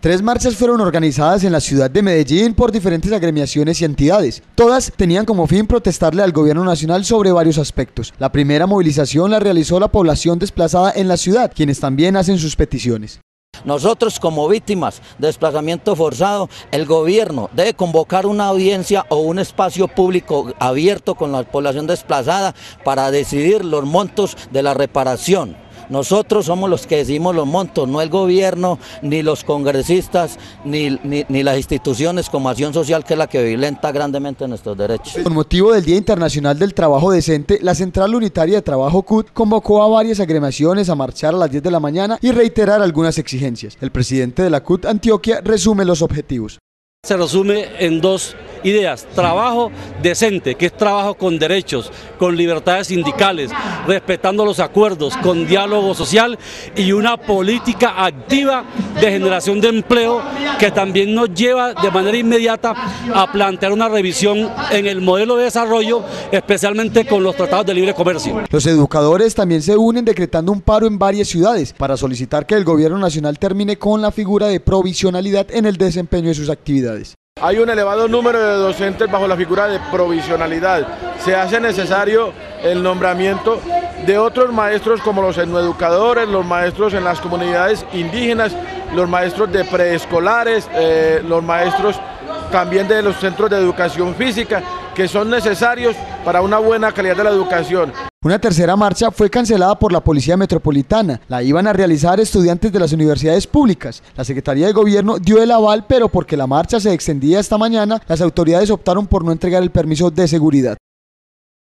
Tres marchas fueron organizadas en la ciudad de Medellín por diferentes agremiaciones y entidades. Todas tenían como fin protestarle al gobierno nacional sobre varios aspectos. La primera movilización la realizó la población desplazada en la ciudad, quienes también hacen sus peticiones. Nosotros como víctimas de desplazamiento forzado, el gobierno debe convocar una audiencia o un espacio público abierto con la población desplazada para decidir los montos de la reparación. Nosotros somos los que decimos los montos, no el gobierno, ni los congresistas, ni, ni, las instituciones como Acción Social, que es la que violenta grandemente nuestros derechos. Con motivo del Día Internacional del Trabajo Decente, la Central Unitaria de Trabajo CUT convocó a varias agremiaciones a marchar a las 10 de la mañana y reiterar algunas exigencias. El presidente de la CUT Antioquia resume los objetivos. Se resume en dos ideas, trabajo decente, que es trabajo con derechos, con libertades sindicales, respetando los acuerdos, con diálogo social y una política activa de generación de empleo que también nos lleva de manera inmediata a plantear una revisión en el modelo de desarrollo, especialmente con los tratados de libre comercio. Los educadores también se unen decretando un paro en varias ciudades para solicitar que el gobierno nacional termine con la figura de provisionalidad en el desempeño de sus actividades. Hay un elevado número de docentes bajo la figura de provisionalidad. Se hace necesario el nombramiento de otros maestros como los etnoeducadores, los maestros en las comunidades indígenas, los maestros de preescolares, eh, los maestros también de los centros de educación física, que son necesarios para una buena calidad de la educación. Una tercera marcha fue cancelada por la Policía Metropolitana. La iban a realizar estudiantes de las universidades públicas. La Secretaría de Gobierno dio el aval, pero porque la marcha se extendía esta mañana, las autoridades optaron por no entregar el permiso de seguridad.